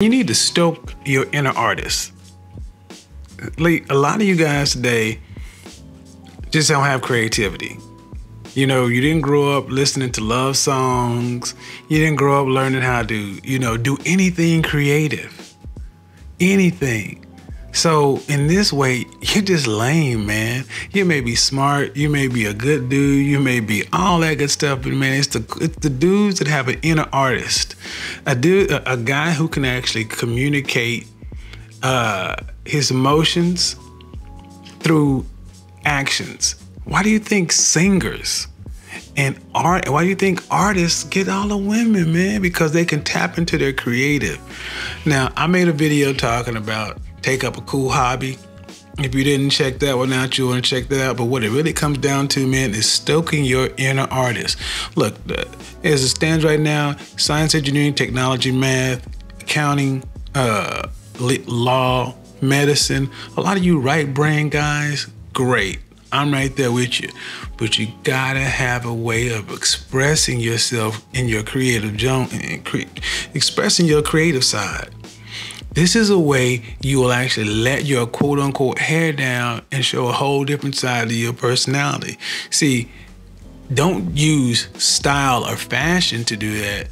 You need to stoke your inner artist. Like a lot of you guys today just don't have creativity. You know, you didn't grow up listening to love songs. You didn't grow up learning how to, you know, do anything creative. Anything. So in this way, you're just lame, man. You may be smart, you may be a good dude, you may be all that good stuff, but man, it's the it's the dudes that have an inner artist, a dude, a, a guy who can actually communicate uh, his emotions through actions. Why do you think singers and art? Why do you think artists get all the women, man? Because they can tap into their creative. Now, I made a video talking about take up a cool hobby. If you didn't check that one out, you want to check that out. But what it really comes down to, man, is stoking your inner artist. Look, as it stands right now, science, engineering, technology, math, accounting, uh, law, medicine. A lot of you right brain guys, great. I'm right there with you. But you gotta have a way of expressing yourself in your creative zone, expressing your creative side. This is a way you will actually let your quote unquote hair down and show a whole different side of your personality. See, don't use style or fashion to do that,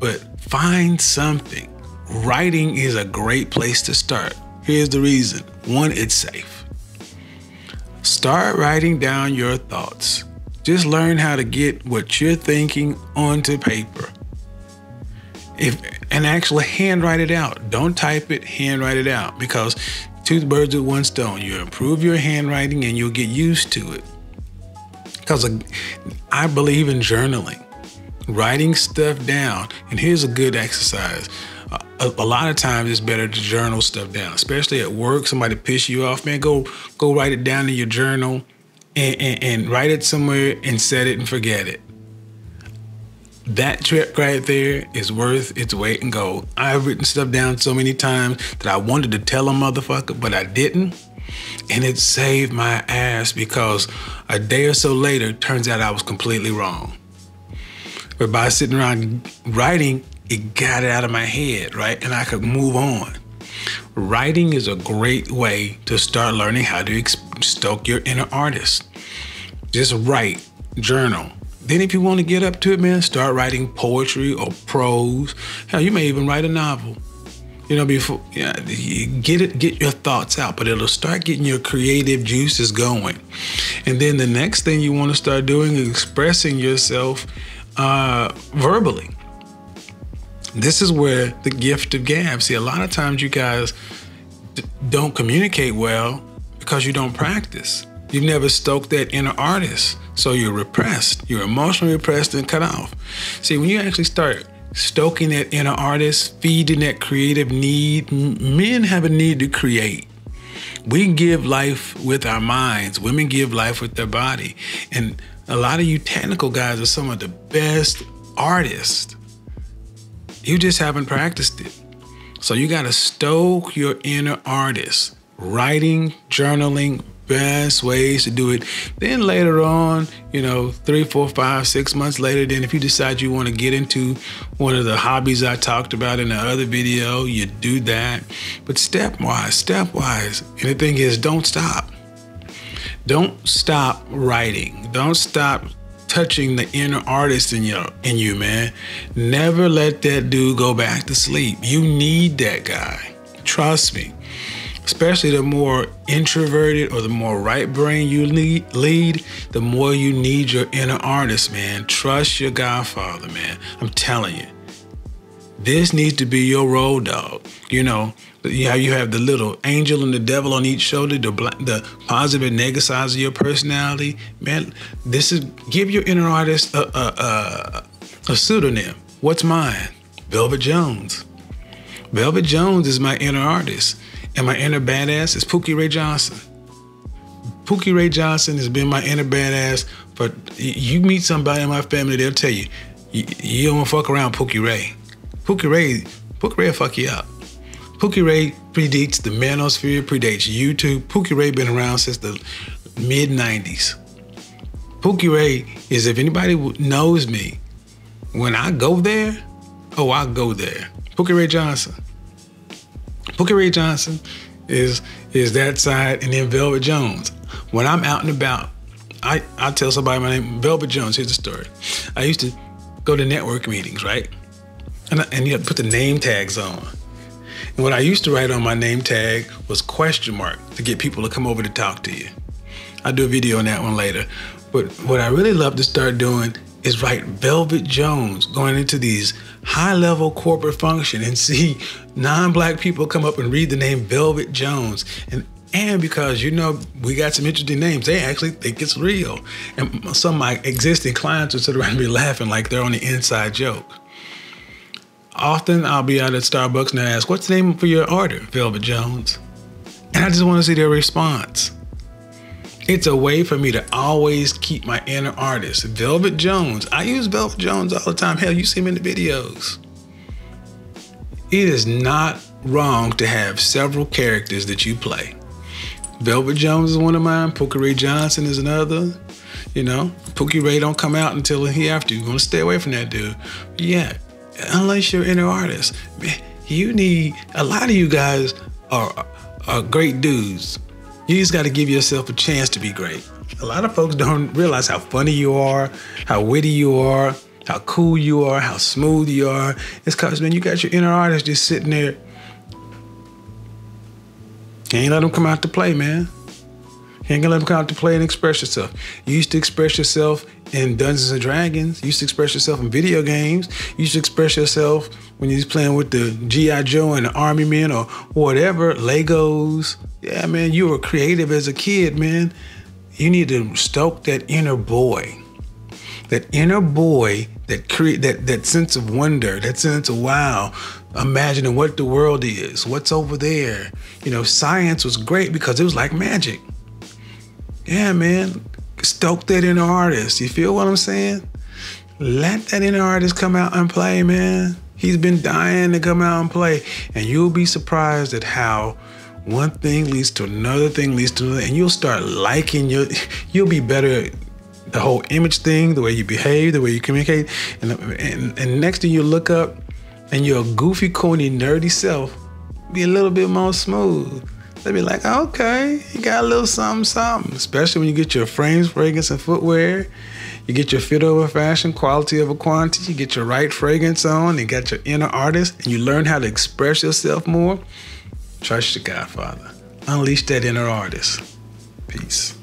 but find something. Writing is a great place to start. Here's the reason one, it's safe. Start writing down your thoughts. Just learn how to get what you're thinking onto paper. If and actually handwrite it out. Don't type it, handwrite it out because two birds with one stone. You improve your handwriting and you'll get used to it. Because I believe in journaling, writing stuff down. And here's a good exercise. A, a, lot of times it's better to journal stuff down, especially at work. Somebody piss you off, man. Go go write it down in your journal and, and, and write it somewhere and set it and forget it that trip right there is worth its weight in gold. I've written stuff down so many times that I wanted to tell a motherfucker, but I didn't. And it saved my ass because a day or so later, turns out I was completely wrong. But by sitting around writing, it got it out of my head, right? And I could move on. Writing is a great way to start learning how to stoke your inner artist. Just write, journal, then, if you want to get up to it, man, start writing poetry or prose. Hell, you may even write a novel. You know, before yeah, get it, get your thoughts out, but it'll start getting your creative juices going. And then the next thing you want to start doing is expressing yourself uh, verbally. This is where the gift of gab. See, a lot of times you guys d- don't communicate well because you don't practice. You've never stoked that inner artist. So you're repressed. You're emotionally repressed and cut off. See, when you actually start stoking that inner artist, feeding that creative need, men have a need to create. We give life with our minds. Women give life with their body. And a lot of you technical guys are some of the best artists. You just haven't practiced it. So you got to stoke your inner artist. Writing, journaling, best ways to do it. Then later on, you know, three, four, five, six months later, then if you decide you want to get into one of the hobbies I talked about in the other video, you do that. But stepwise, stepwise. And the thing is, don't stop. Don't stop writing. Don't stop touching the inner artist in you, in you, man. Never let that dude go back to sleep. You need that guy. Trust me especially the more introverted or the more right brain you lead, the more you need your inner artist, man. Trust your godfather, man. I'm telling you. This needs to be your road dog. You know, how you have the little angel and the devil on each shoulder, the the positive and negative sides of your personality. Man, this is give your inner artist a, a, a, a pseudonym. What's mine? Velvet Jones. Velvet Jones is my inner artist. And my inner badass is Pookie Ray Johnson. Pookie Ray Johnson has been my inner badass. But you meet somebody in my family, they'll tell you, you, you don't fuck around Pookie Ray. Pookie Ray, Pookie Ray fuck you up. Pookie Ray predates the manosphere, predates YouTube. Pookie Ray been around since the mid 90s. Pookie Ray is, if anybody knows me, when I go there, oh, I go there. Pookie Ray Johnson. Pookie Ray Johnson is is that side, and then Velvet Jones. When I'm out and about, I I tell somebody my name Velvet Jones. Here's the story. I used to go to network meetings, right? And I, and you have to put the name tags on. And what I used to write on my name tag was question mark to get people to come over to talk to you. I'll do a video on that one later. But what I really love to start doing is write Velvet Jones going into these high level corporate function and see non-black people come up and read the name Velvet Jones. And and because you know we got some interesting names, they actually think it's real. And some of my existing clients will sit around and be laughing like they're on the inside joke. Often I'll be out at Starbucks and I ask, what's the name for your order, Velvet Jones? And I just want to see their response. It's a way for me to always keep my inner artist. Velvet Jones. I use Velvet Jones all the time. Hell, you see him in the videos. It is not wrong to have several characters that you play. Velvet Jones is one of mine. Pookie Ray Johnson is another. You know, Pookie Ray don't come out until he after. You're gonna stay away from that dude. Yeah, unless you're inner artist, you need a lot of you guys are are great dudes you just got to give yourself a chance to be great. A lot of folks don't realize how funny you are, how witty you are, how cool you are, how smooth you are. It's because, man, you got your inner artist just sitting there. Can't let them come out to play, man. Can't let them come out to play and express yourself. You used to express yourself in Dungeons and Dragons. You used to express yourself in video games. You used to express yourself when you was playing with the G.I. Joe and the Army Men or whatever, Legos, yeah, man, you were creative as a kid, man. You need to stoke that inner boy. That inner boy that create that that sense of wonder, that sense of wow, imagining what the world is, what's over there. You know, science was great because it was like magic. Yeah, man. Stoke that inner artist. You feel what I'm saying? Let that inner artist come out and play, man. He's been dying to come out and play. And you'll be surprised at how one thing leads to another thing leads to another, and you'll start liking your, you'll be better the whole image thing, the way you behave, the way you communicate, and, and, and next thing you look up, and your goofy, corny, nerdy self be a little bit more smooth. They'll be like, okay, you got a little something, something. Especially when you get your frames, fragrance, and footwear. You get your fit over fashion, quality over quantity. You get your right fragrance on. You got your inner artist, and you learn how to express yourself more. Trust the Godfather. Unleash that inner artist. Peace.